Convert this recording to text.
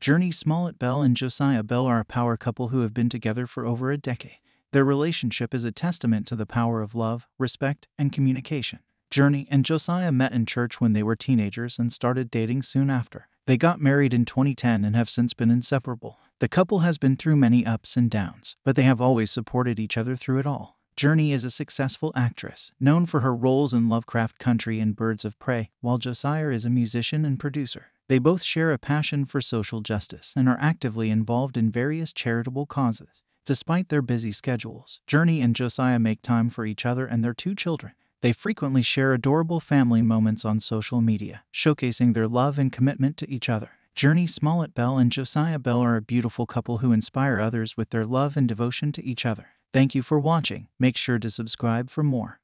Jurnee Smollett Bell and Josiah Bell are a power couple who have been together for over a decade. Their relationship is a testament to the power of love, respect, and communication. Jurnee and Josiah met in church when they were teenagers and started dating soon after. They got married in 2010 and have since been inseparable. The couple has been through many ups and downs, but they have always supported each other through it all. Jurnee is a successful actress, known for her roles in Lovecraft Country and Birds of Prey, while Josiah is a musician and producer. They both share a passion for social justice and are actively involved in various charitable causes. Despite their busy schedules, Jurnee and Josiah make time for each other and their two children. They frequently share adorable family moments on social media, showcasing their love and commitment to each other. Jurnee Smollett Bell and Josiah Bell are a beautiful couple who inspire others with their love and devotion to each other. Thank you for watching. Make sure to subscribe for more.